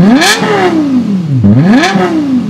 Hum. hum?